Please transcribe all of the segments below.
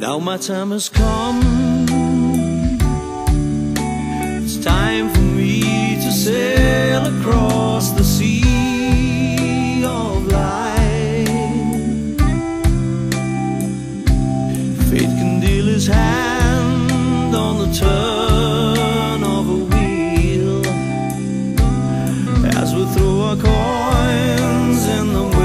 Now my time has come. It's time for me to sail across the sea of life. Fate can deal his hand on the turn of a wheel as we throw our coins in the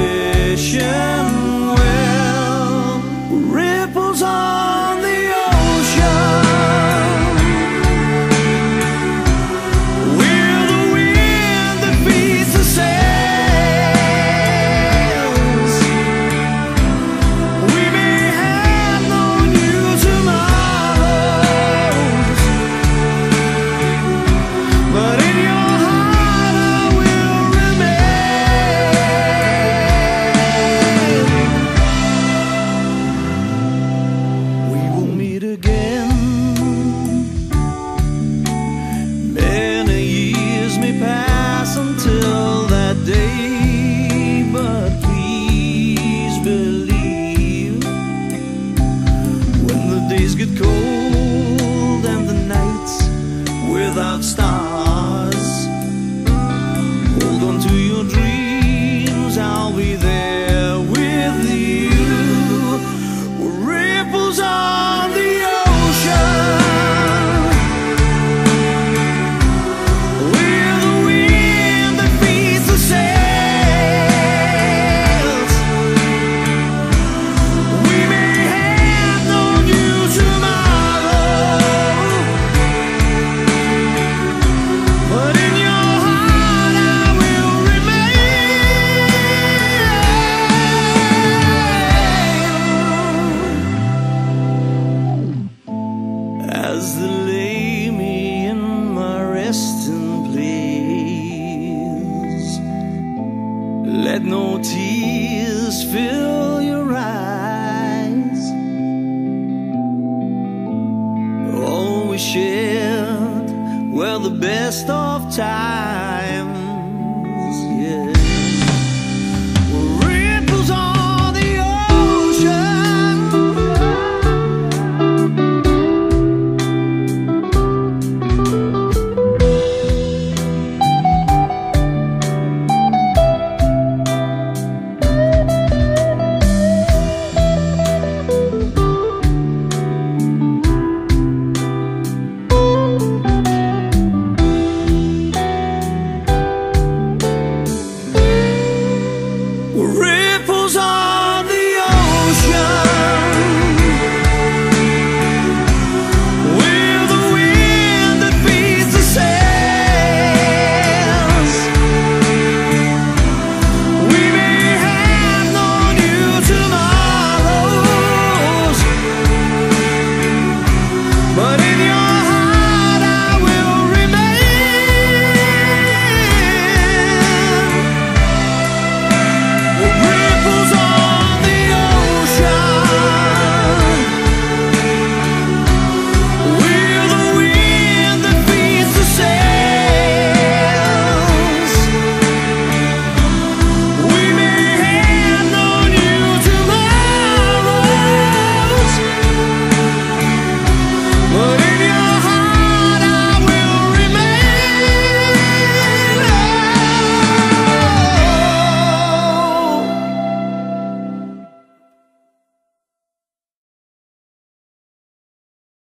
stars, hold on to your dreams. Let no tears fill your eyes. All we shared were the best of times.